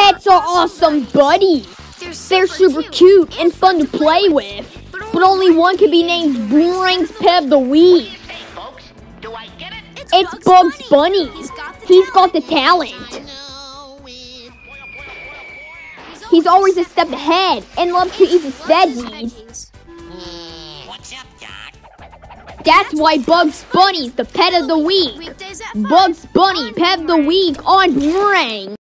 Pets are awesome buddies. They're super cute and fun to play with. But only one can be named Boomerang's Pet of the Week. It's Bugs Bunny. He's got the talent. He's always a step ahead and loves to eat his veggies. That's why Bugs Bunny's the pet of the week. Bugs Bunny, pet of the week on Boomerang.